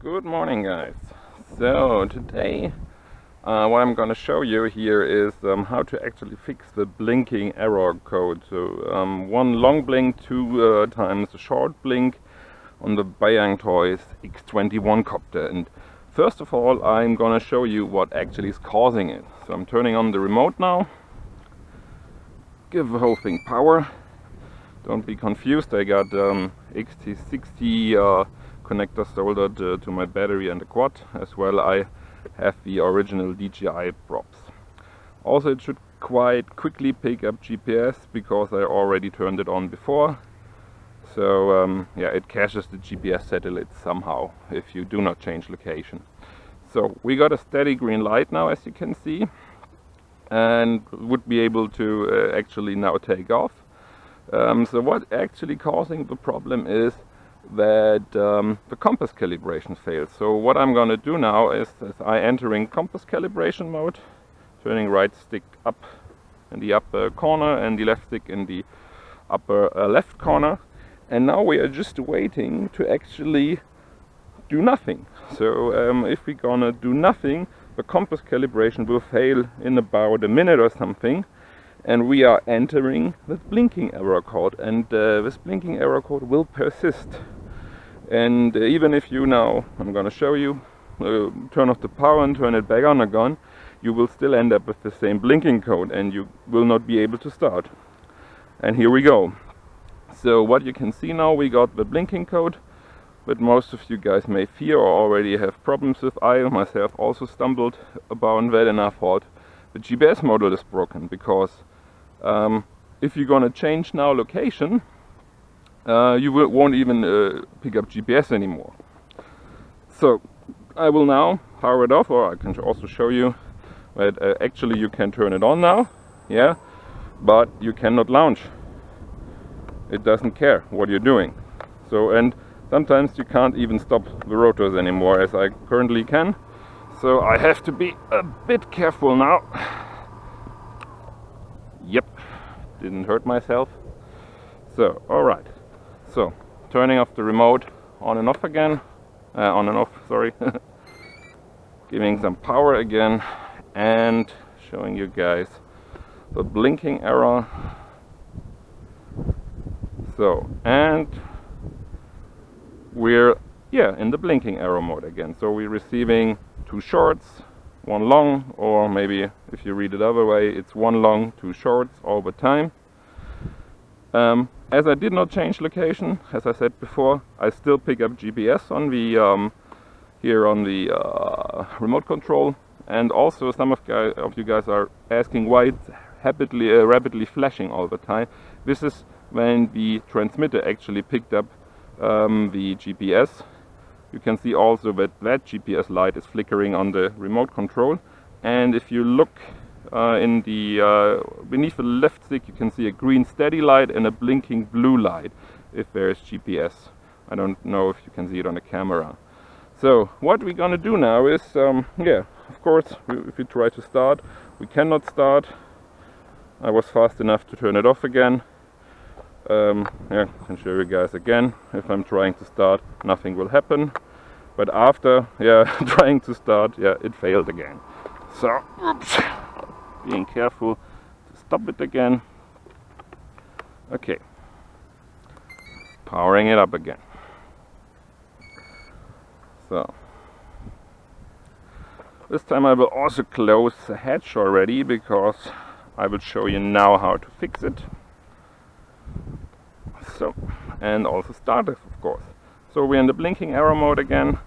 Good morning guys. So today uh, what I'm going to show you here is um, how to actually fix the blinking error code. So um, one long blink, two uh, times a short blink on the Bayang Toys X21 copter. And first of all I'm going to show you what actually is causing it. So I'm turning on the remote now. Give the whole thing power. Don't be confused, I got um, XT60 uh, connector soldered uh, to my battery and the quad as well I have the original DJI props. Also it should quite quickly pick up GPS because I already turned it on before so um, yeah it caches the GPS satellite somehow if you do not change location. So we got a steady green light now as you can see and would be able to uh, actually now take off. Um, so what actually causing the problem is that um, the compass calibration fails. So what I'm going to do now is, is I entering compass calibration mode, turning right stick up in the upper corner and the left stick in the upper uh, left corner. And now we are just waiting to actually do nothing. So um, if we're gonna do nothing, the compass calibration will fail in about a minute or something and we are entering the blinking error code and uh, this blinking error code will persist and uh, even if you now, I'm gonna show you, uh, turn off the power and turn it back on again, you will still end up with the same blinking code and you will not be able to start. And here we go. So what you can see now, we got the blinking code, but most of you guys may fear or already have problems with. I myself also stumbled about that and I thought the GPS module is broken because um, if you're gonna change now location, uh, you will, won't even uh, pick up GPS anymore. So I will now power it off or I can also show you that uh, actually you can turn it on now, yeah, but you cannot launch. It doesn't care what you're doing. So and sometimes you can't even stop the rotors anymore as I currently can. So I have to be a bit careful now. Yep, didn't hurt myself. So, alright. So, turning off the remote on and off again, uh, on and off, sorry. Giving some power again and showing you guys the blinking error. So, and we're, yeah, in the blinking arrow mode again. So we're receiving two shorts, one long, or maybe if you read it other way, it's one long, two shorts all the time. Um, as I did not change location, as I said before, I still pick up GPS on the um, here on the uh, remote control. And also some of, guys, of, you guys are asking why it's rapidly, uh, rapidly flashing all the time. This is when the transmitter actually picked up um, the GPS. You can see also that that GPS light is flickering on the remote control. And if you look uh, in the uh, beneath the left stick you can see a green steady light and a blinking blue light if there is GPS. I don't know if you can see it on the camera. So what we're gonna do now is, um, yeah, of course, if we try to start, we cannot start. I was fast enough to turn it off again. Um, yeah, I can show you guys again. If I'm trying to start, nothing will happen. But after, yeah, trying to start, yeah, it failed again. So, oops being careful to stop it again. Okay, powering it up again. So, this time I will also close the hatch already because I will show you now how to fix it. So, and also start it of course. So we're in the blinking arrow mode again.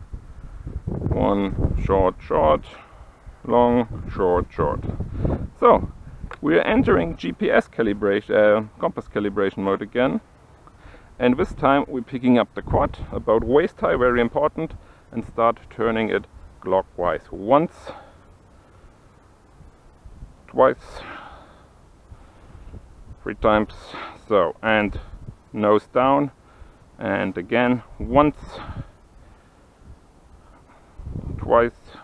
One short, short, long, short, short. So, we are entering GPS calibration, uh, compass calibration mode again. And this time we're picking up the quad about waist high, very important, and start turning it clockwise. Once, twice, three times. So, and nose down, and again, once, twice,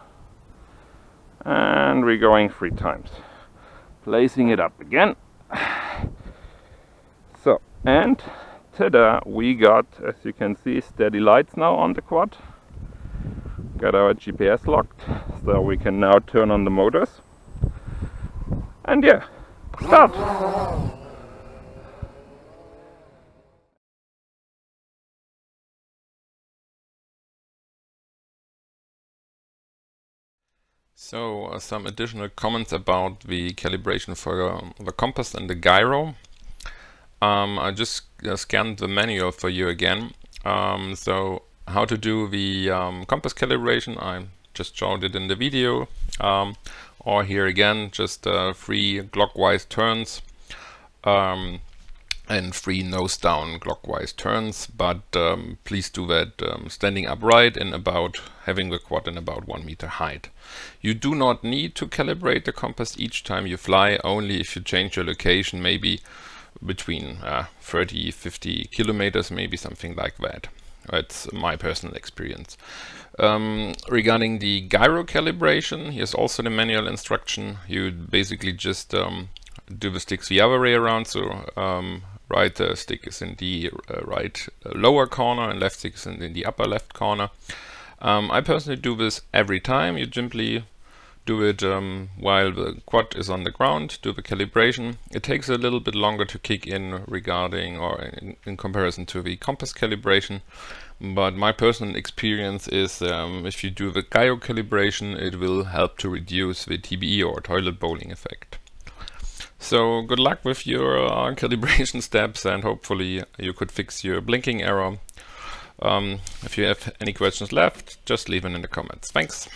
and we're going three times placing it up again. So and ta-da we got as you can see steady lights now on the quad. Got our GPS locked so we can now turn on the motors. And yeah start So uh, some additional comments about the calibration for um, the compass and the gyro. Um, I just uh, scanned the manual for you again. Um, so how to do the um, compass calibration, I just showed it in the video. Um, or here again, just uh, three clockwise turns. Um, and three nose down clockwise turns but um, please do that um, standing upright and about having the quad in about one meter height. You do not need to calibrate the compass each time you fly only if you change your location maybe between uh, 30 50 kilometers maybe something like that. That's my personal experience. Um, regarding the gyro calibration, here's also the manual instruction. You basically just um, do the sticks the other way around, so um, right uh, stick is in the uh, right uh, lower corner and left stick is in, in the upper left corner. Um, I personally do this every time. You simply do it um, while the quad is on the ground, do the calibration. It takes a little bit longer to kick in regarding or in, in comparison to the compass calibration. But my personal experience is um, if you do the gyro calibration, it will help to reduce the TBE or toilet bowling effect. So good luck with your uh, calibration steps and hopefully you could fix your blinking error. Um, if you have any questions left, just leave them in the comments. Thanks.